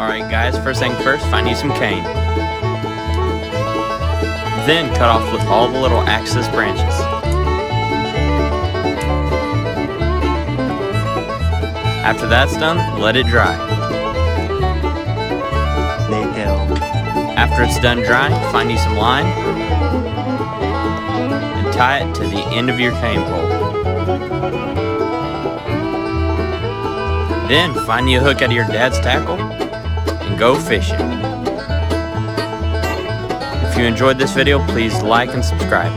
Alright guys, first thing first, find you some cane. Then cut off with all the little axis branches. After that's done, let it dry. After it's done drying, find you some line and tie it to the end of your cane pole. Then find you a hook out of your dad's tackle and go fishing. If you enjoyed this video, please like and subscribe.